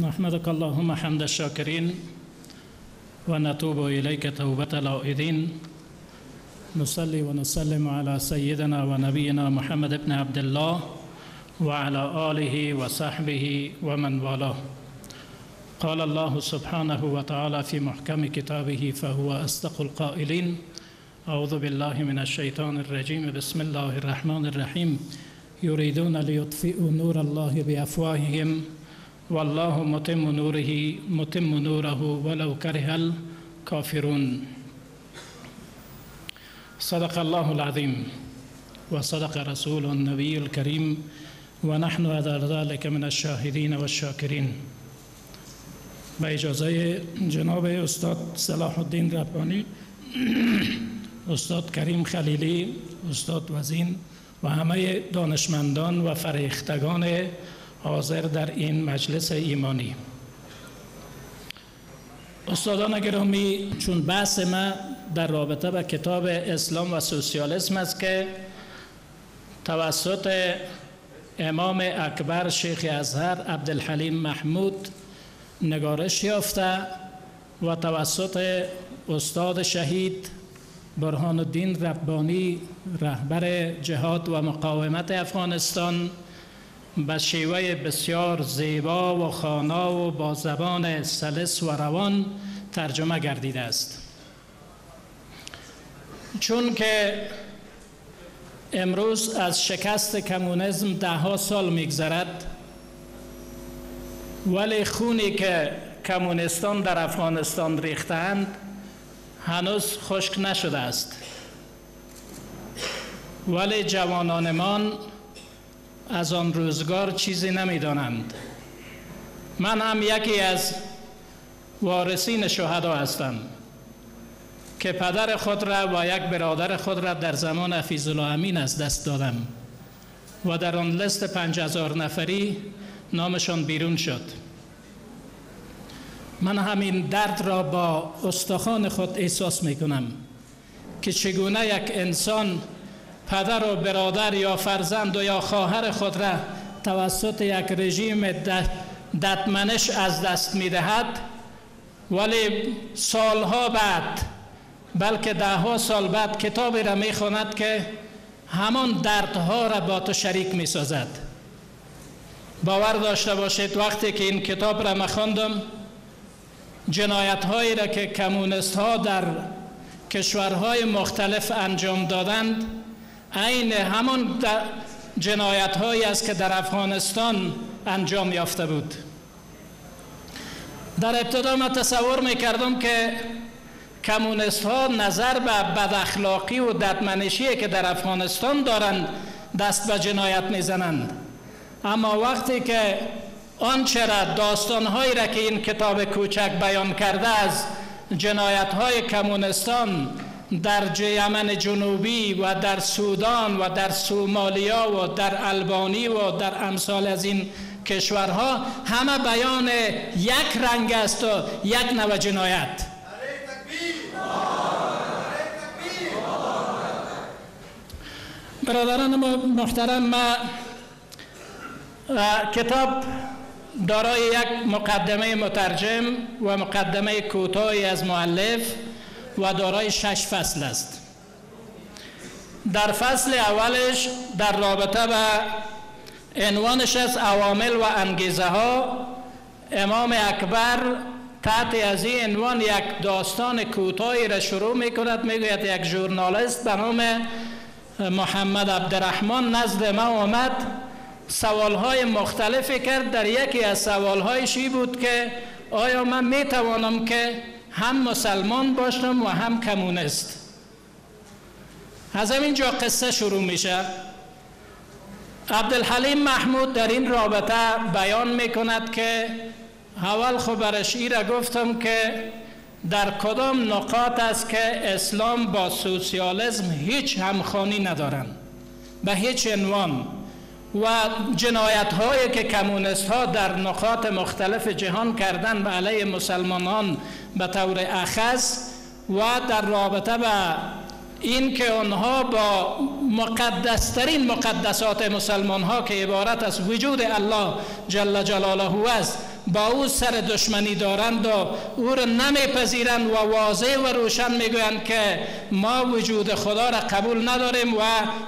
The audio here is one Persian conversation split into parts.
نحمدك اللهم حمد الشاكرين ونتوب إليك توبة العائدين. نصلي ونسلم على سيدنا ونبينا محمد بن عبد الله وعلى آله وصحبه ومن والاه. قال الله سبحانه وتعالى في محكم كتابه فهو أصدق القائلين أعوذ بالله من الشيطان الرجيم. بسم الله الرحمن الرحيم. يريدون ليطفئوا نور الله بأفواههم والله متم نوره متم نوره ولو كره الكافرون. صدق الله العظيم. وصدق رسول النبي الكريم. ونحن على ذلك من الشاهدين والشاكرين. به اجازه جناب استاد صلاح الدین ربانی استاد کریم خلیلی استاد وزین و همه دانشمندان و فریختگان حاضر در این مجلس ایمانی. استادان گرامی چون بحث ما در رابطه به کتاب اسلام و سوسیالیسم است که توسط امام اکبر شیخ ازهر عبدالحلیم محمود نگارش یافته و توسط استاد شهید برهان الدین ربانی رهبر جهاد و مقاومت افغانستان به شیوه بسیار زیبا و خانا و با زبان سلس و روان ترجمه گردیده است. چون که امروز از شکست کمونیسم ده ها سال میگذرد ولی خونی که کمونستان در افغانستان ریختند هنوز خشک نشده است. ولی جوانانمان از آن روزگار چیزی نمی‌دانند. من هم یکی از وارثین شهدا هستم که پدر خود را و یک برادر خود را در زمان حفیظ امین از دست دادم و در آن لست پنج هزار نفری نامشان بیرون شد. من همین درد را با استخوان خود احساس می کنم که چگونه یک انسان پدر و برادر یا فرزند و یا خواهر خود را توسط یک رژیم دتمنش از دست می دهد ولی سالها بعد بلکه ده ها سال بعد کتابی را می خواند که همان دردها را با تو شریک می سازد باور داشته باشید وقتی که این کتاب را می خواندم جنایت هایی را که کمونست ها در کشورهای مختلف انجام دادند عین همان جنایت هایی است که در افغانستان انجام یافته بود. در ابتدا من تصور می کردم که کمونست ها نظر به بد اخلاقی و ددمنشی که در افغانستان دارند دست به جنایت می‌زنند. اما وقتی که آنچه را داستانهایی را که این کتاب کوچک بیان کرده از جنایت های کمونستان در یمن جنوبی و در سودان و در سومالیا و در البانی و در امثال از این کشورها همه بیان یک رنگ است و یک نوع جنایت. برادران محترم ما کتاب دارای یک مقدمه مترجم و مقدمه کوتاهی از معلف و دارای شش فصل است. در فصل اولش در رابطه به عنوانش از عوامل و انگیزه ها امام اکبر تحت از این عنوان یک داستان کوتاهی را شروع می کند می گوید یک ژورنالیست به نام محمد عبدالرحمن نزد ما آمد سوالهای مختلفی کرد. در یکی از سوالهایش بود که آیا من می توانم که هم مسلمان باشم و هم کمونست. از همینجا قصه شروع میشه. عبدالحلیم محمود در این رابطه بیان می کند که اول خبرش ای را گفتم که در کدام نقاط است که اسلام با سوسیالیسم هیچ همخانی ندارند به هیچ عنوان. و جنایت هایی که کمونست ها در نقاط مختلف جهان کردن به علیه مسلمانان به طور اخص و در رابطه به این که آنها با مقدسترین مقدسات مسلمان ها که عبارت از وجود الله جل جلاله است با او سر دشمنی دارند و او را نمیپذیرند و واضح و روشن می‌گویند که ما وجود خدا را قبول نداریم و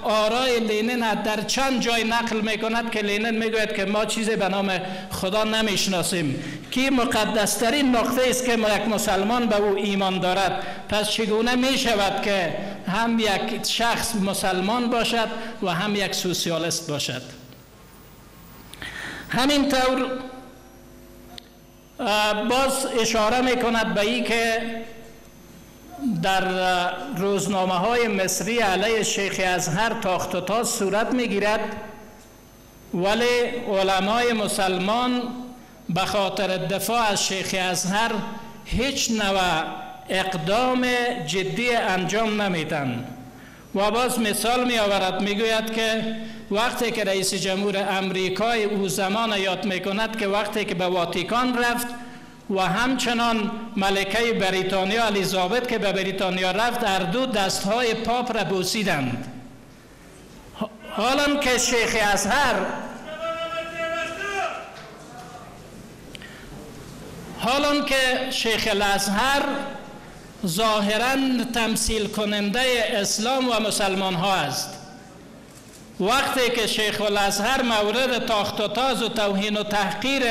آرای لینن در چند جای نقل می‌کند که لینن می‌گوید که ما چیزی به نام خدا نمی‌شناسیم. که مقدسترین نقطه است که یک مسلمان به او ایمان دارد؟ پس چگونه می شود که هم یک شخص مسلمان باشد و هم یک سوسیالیست باشد؟ همین طور باز اشاره می کند به ای که در روزنامه های مصری علیه شیخ ازهر تاخت و تاز صورت می گیرد ولی علمای مسلمان به خاطر دفاع از شیخ ازهر هیچ نوع اقدام جدی انجام نمیدن. و باز مثال می آورد می گوید که وقتی که رئیس جمهور امریکای او زمان یاد می کند که وقتی که به واتیکان رفت و همچنان ملکه بریتانیا الیزابت که به بریتانیا رفت اردو دستهای پاپ را بوسیدند. حالا که شیخ ازهر حالا که شیخ الازهر ظاهرا تمثیل کننده اسلام و مسلمان ها است. وقتی که شیخ الازهر مورد تاخت و تاز و توهین و تحقیر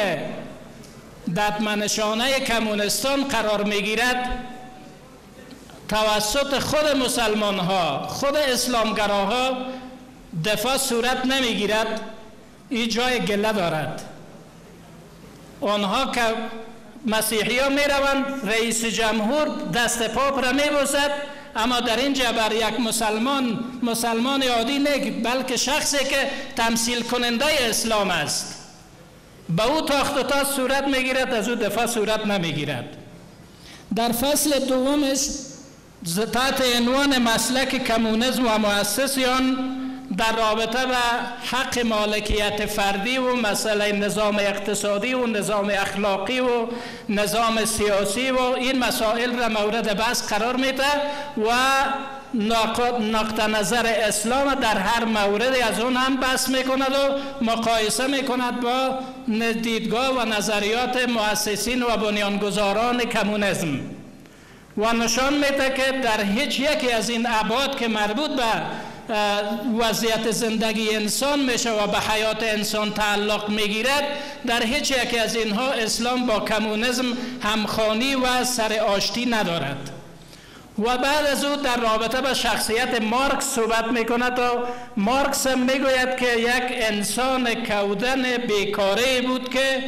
ددمنشانه کمونستان قرار می‌گیرد توسط خود مسلمان ها خود اسلامگراها دفاع صورت نمی‌گیرد این جای گله دارد. آنها که مسیحی ها می روند رئیس جمهور دست پاپ را می بوسد اما در این بر یک مسلمان مسلمان عادی نه بلکه شخصی که تمثیل کننده اسلام است. به او تاخت و تاز صورت می‌گیرد از او دفاع صورت نمی‌گیرد. در فصل دومش تحت عنوان مسلک کمونیسم و مؤسس در رابطه به حق مالکیت فردی و مسئله نظام اقتصادی و نظام اخلاقی و نظام سیاسی و این مسائل را مورد بحث قرار میده و نقطه نظر اسلام در هر موردی از اون هم بحث می‌کند و مقایسه می‌کند با دیدگاه و نظریات مؤسسین و بنیانگذاران کمونیسم. و نشان میده که در هیچ یکی از این ابعاد که مربوط به وضعیت زندگی انسان میشه و به حیات انسان تعلق می‌گیرد. در هیچ یکی از اینها اسلام با کمونیسم همخانی و سر آشتی ندارد. و بعد از او در رابطه به شخصیت مارکس صحبت می‌کند و مارکس می‌گوید که یک انسان کودن بیکاره بود که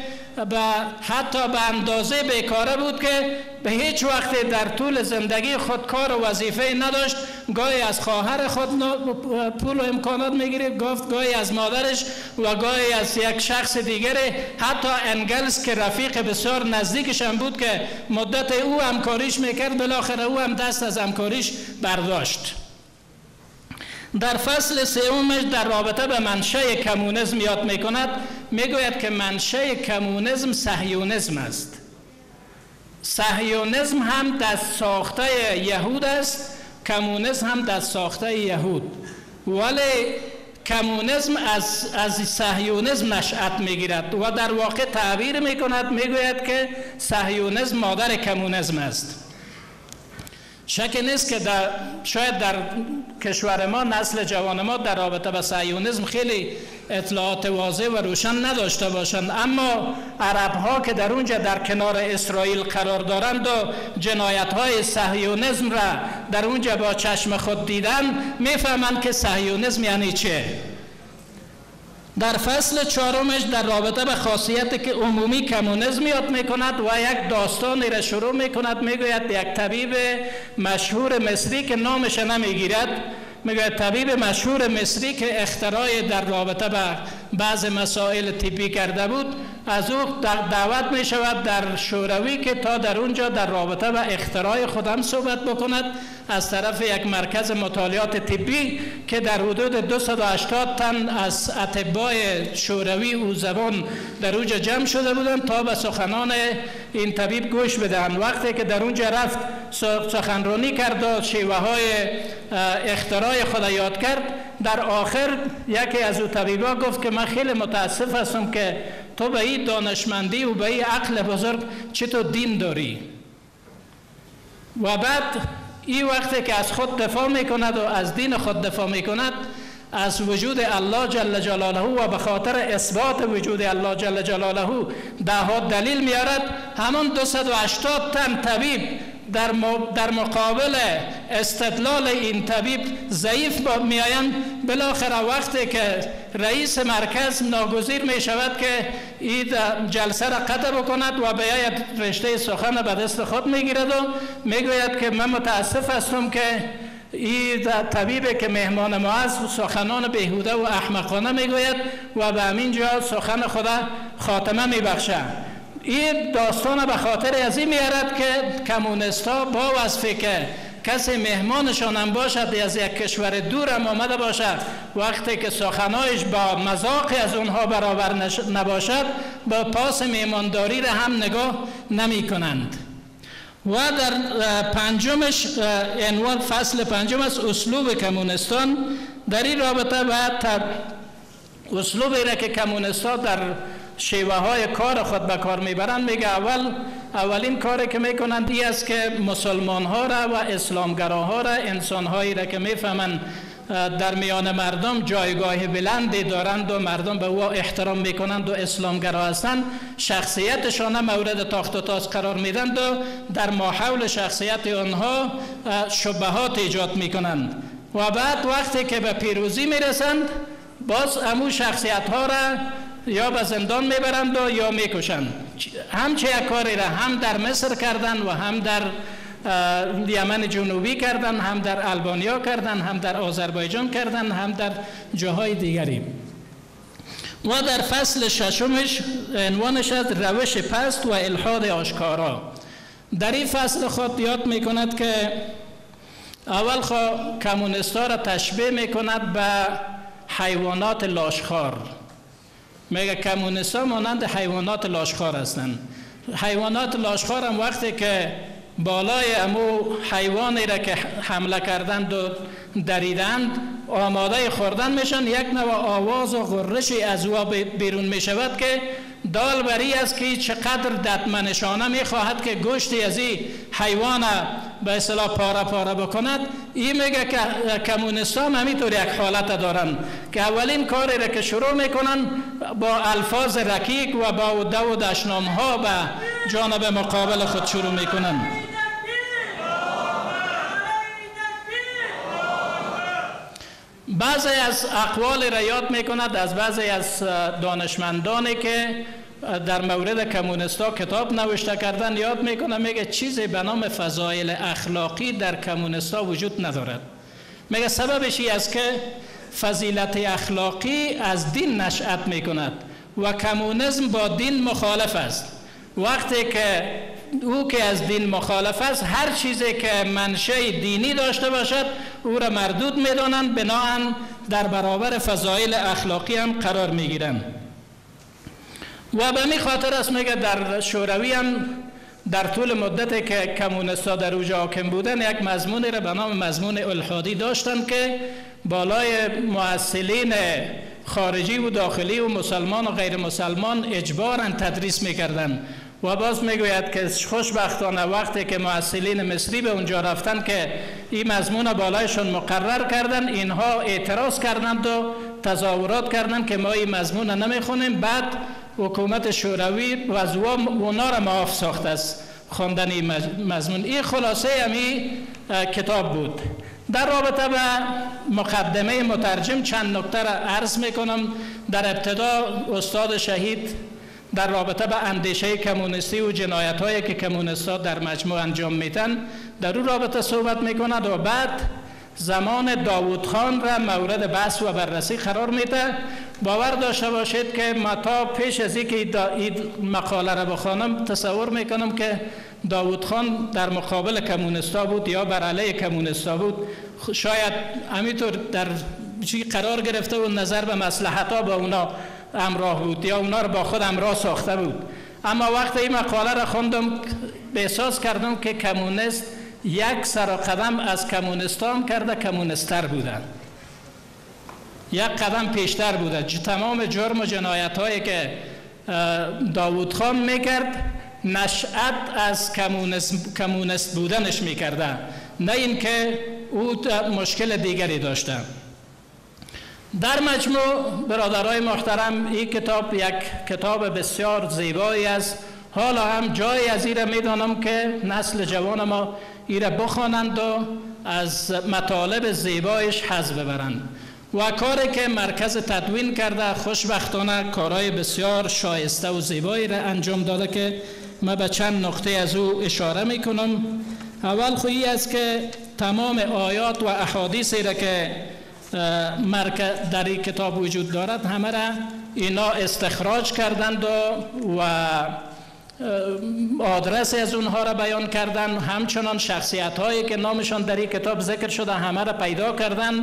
به حتی به اندازه بیکاره بود که به هیچ وقت در طول زندگی خود کار و وظیفه نداشت. گاهی از خواهر خود پول و امکانات می‌گیره گفت گاهی از مادرش و گاهی از یک شخص دیگر حتی انگلس که رفیق بسیار نزدیکش هم بود که مدت او همکاریش می‌کرد بالاخره او هم دست از همکاریش برداشت. در فصل سومش در رابطه به منشه کمونیسم یاد می کند می گوید که منشه کمونیسم سهیونیسم است. سهیونیسم هم دست ساخته یهود است کمونیسم هم دست ساخته یهود. ولی کمونیسم از, از سهیونیسم نشأت می‌گیرد و در واقع تعبیر می کند می گوید که سهیونیسم مادر کمونیسم است. شک نیست که در شاید در کشور ما نسل جوان ما در رابطه با سیونیزم خیلی اطلاعات واضح و روشن نداشته باشند. اما عرب ها که در اونجا در کنار اسرائیل قرار دارند و جنایت های سهیونیزم را در اونجا با چشم خود دیدن می‌فهمند که سهیونیزم یعنی چه. در فصل چهارمش در رابطه به خاصیت که عمومی کمونیسم یاد می‌کند و یک داستانی را شروع می‌کند می‌گوید یک طبیب مشهور مصری که نامش نمی‌گیرد می‌گوید طبیب مشهور مصری که اختراع در رابطه به بعض مسائل طبی کرده بود. از او دعوت می شود در شوروی که تا در اونجا در رابطه به اختراع خودم صحبت بکند. از طرف یک مرکز مطالعات طبی که در حدود 280 تن از اطبای شوروی او زبان در اونجا جمع شده بودند تا به سخنان این طبیب گوش بدن وقتی که در اونجا رفت سخنرانی کرد و شیوه های اختراع خود یاد کرد. در آخر یکی از او طبیبا گفت که من خیلی متاسف هستم که تو به این دانشمندی و به این عقل بزرگ چطور دین داری. و بعد این وقتی که از خود دفاع می‌کند و از دین خود دفاع می‌کند از وجود الله جل جلاله و به خاطر اثبات وجود الله جل جلاله ده دلیل میارد. همون 280 تن طبیب در, در مقابل استدلال این طبیب ضعیف میآیند. بالاخره وقتی که رئیس مرکز ناگزیر می شود که این جلسه را قطع بکند و بیاید رشته سخن به دست خود می‌گیرد و می‌گوید که من متاسف هستم که این طبیب که مهمان ما است سخنان بهوده و احمقانه می‌گوید و به همین جا سخن خدا خاتمه میبخشد. این داستان به خاطر از این میارد که کمونستا با وصفه که کسی مهمانشان هم باشد از یک کشور دور هم آمده باشد وقتی که سخنایش با مذاق از اونها برابر نباشد با پاس مهمانداری را هم نگاه نمی کنند. و در پنجمش عنوان فصل پنجم است اسلوب کمونستان در این رابطه بعد اسلوبی را که کمونستا در شیوه های کار خود به کار می‌برند. میگه اول اولین کاری که می‌کنند ای است که مسلمان ها را و اسلامگراها را انسان هایی را که می‌فهمند در میان مردم جایگاه بلندی دارند و مردم به او احترام می‌کنند و اسلامگرا هستند. شخصیتشان مورد تاخت و تاز قرار میدند و در ماحول شخصیت آنها شبهات ایجاد می‌کنند. و بعد وقتی که به پیروزی می‌رسند باز امو شخصیت ها را یا به زندان می‌برند و یا می‌کشند. هم چه کاری را هم در مصر کردن و هم در یمن جنوبی کردن هم در البانیا کردن هم در آذربایجان کردن هم در جاهای دیگری. و در فصل ششمش عنوانش از روش پست و الحاد آشکارا. در این فصل خود یاد می کند که اول خواه کمونستا را تشبیه می کند به حیوانات لاشخار. میگه کمونیستا مانند حیوانات لاشخوار هستند حیوانات لاشخوار هم وقتی که بالای امو حیوانی را که حمله کردند و دریدند آماده خوردن میشن یک نوع آواز و غرشی از او بیرون می شود که دال بری است که چقدر دتمنشانه می خواهد که گوشتی از این حیوان به اصطلاح پاره پاره بکند. این میگه که کمونستان همینطور یک حالت دارن که اولین کاری را که شروع می‌کنن با الفاظ رکیک و با دو و دشنام ها به جانب مقابل خود شروع می‌کنن. بعضی از اقوال را یاد می کند از بعضی از دانشمندانی که در مورد کمونستا کتاب نوشته کردن یاد می‌کنه میگه چیزی به نام فضایل اخلاقی در کمونستا وجود ندارد. میگه سببش ای است که فضیلت اخلاقی از دین نشأت می‌کند و کمونیسم با دین مخالف است. وقتی که او که از دین مخالف است هر چیزی که منشه دینی داشته باشد او را مردود می‌دانند. بناهن در برابر فضایل اخلاقی هم قرار می‌گیرند. و به می خاطر است میگه در شوروی هم در طول مدت که کمونستا در اوجا حاکم بودن یک مضمونی را به نام مضمون الحادی داشتند که بالای معسلین خارجی و داخلی و مسلمان و غیر مسلمان اجبارا تدریس می‌کردند و باز می‌گوید که خوشبختانه وقتی که معسلین مصری به اونجا رفتن که این مضمون بالایشون مقرر کردن اینها اعتراض کردند و تظاهرات کردند که ما این مضمون نمی‌خونیم. بعد حکومت شوروی و اونا را معاف ساخت است خواندن این مضمون. این خلاصه همی کتاب بود. در رابطه به مقدمه مترجم چند نکته را عرض می‌کنم. در ابتدا استاد شهید در رابطه به اندیشه کمونیستی و جنایت هایی که کمونیست در مجموع انجام میتن در او رابطه صحبت می‌کند و بعد زمان داوود خان را مورد بحث و بررسی قرار میده. باور داشته باشید که متا پیش از اینکه این مقاله را بخوانم تصور می‌کنم که داوود خان در مقابل کمونستا بود یا بر علیه کمونستا بود. شاید همینطور در چی قرار گرفته و نظر به مسلحت ها با اونا امراه بود یا اونا رو با خود امراه ساخته بود. اما وقتی این مقاله را خوندم احساس کردم که کمونست یک سر قدم از کمونستان کرده کمونستر بودن یک قدم پیشتر بوده. تمام جرم و جنایت هایی که داوود خان می‌کرد نشأت از کمونست, بودنش می‌کرده. نه اینکه او مشکل دیگری داشته. در مجموع برادرای محترم این کتاب یک کتاب بسیار زیبایی است. حالا هم جایی از ایره می‌دانم که نسل جوان ما ایره بخوانند و از مطالب زیبایش حظ ببرند. و کاری که مرکز تدوین کرده خوشبختانه کارهای بسیار شایسته و زیبایی را انجام داده که من به چند نقطه از او اشاره می‌کنم. اول خویی است که تمام آیات و احادیثی را که در این کتاب وجود دارد همه را اینا استخراج کردند و آدرس از اونها را بیان کردن همچنان شخصیت هایی که نامشان در این کتاب ذکر شده همه را پیدا کردن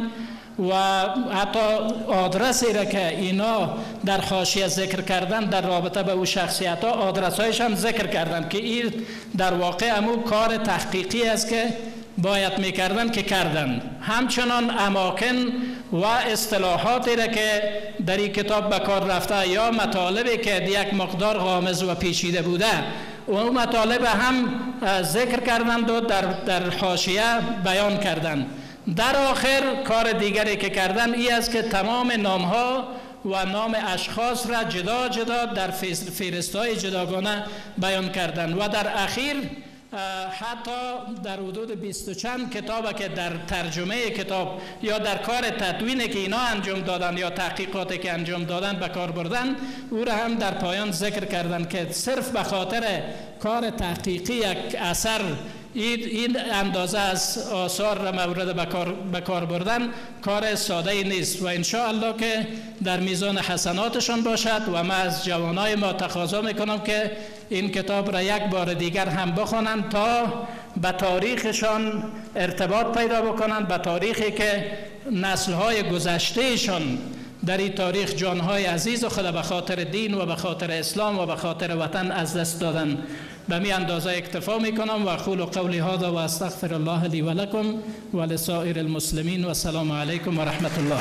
و حتی آدرسی را که اینا در حاشیه ذکر کردن در رابطه به او شخصیت ها آدرس هایش هم ذکر کردن که این در واقع امو کار تحقیقی است که باید می‌کردن که کردن همچنان اماکن و اصطلاحاتی را که در این کتاب به کار رفته یا مطالبی که یک مقدار غامض و پیچیده بوده و اون مطالب هم ذکر کردند و در, در حاشیه بیان کردند. در آخر کار دیگری که کردن ای است که تمام نام ها و نام اشخاص را جدا جدا در فیرست های جداگانه بیان کردن و در اخیر حتی در حدود بیست و چند کتاب که در ترجمه کتاب یا در کار تدوین که اینا انجام دادن یا تحقیقاتی که انجام دادن به کار بردن او را هم در پایان ذکر کردن که صرف به خاطر کار تحقیقی یک اثر این اندازه از آثار را مورد به کار بردن کار ساده نیست و الله که در میزان حسناتشان باشد و من از جوانای ما تقاضا می‌کنم که این کتاب را یک بار دیگر هم بخوانند تا به تاریخشان ارتباط پیدا بکنند به تاریخی که نسلهای گذشتهشان در این تاریخ جانهای عزیز و خود به خاطر دین و به خاطر اسلام و به خاطر وطن از دست دادن. به می اندازه اکتفا می کنم و اقول قولی هذا و استغفر الله لی و لکم و لسائر المسلمین و السلام علیکم و رحمت الله.